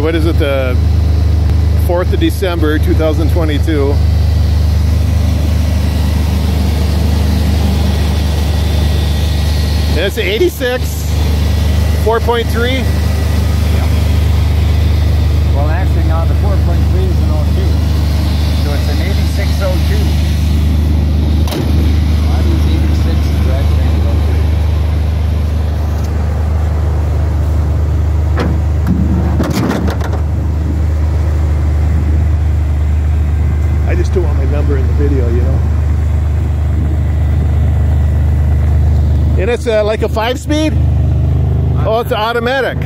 what is it? The 4th of December, 2022. And it's 86, 4.3. Well, actually, now the 4.3 is an 02. So it's an 8602. Why was 86 graduating in 02? I just don't want my number in the video, you know. And it's uh, like a five speed? Oh, it's automatic.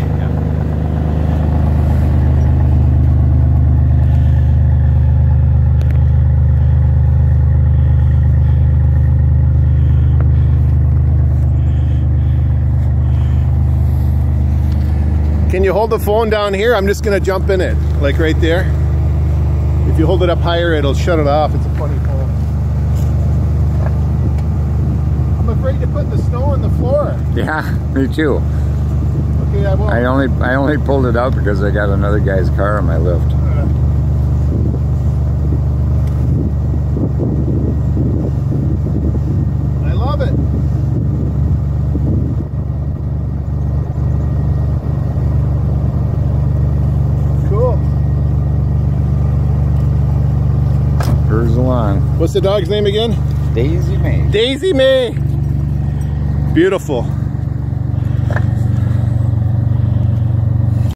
Can you hold the phone down here? I'm just gonna jump in it, like right there. If you hold it up higher, it'll shut it off. It's a funny phone. I'm afraid to put the snow on the floor. Yeah, me too. Okay, I will. I only I only pulled it out because I got another guy's car on my lift. I love it. Cool. Cruise along. What's the dog's name again? Daisy May. Daisy May. Beautiful.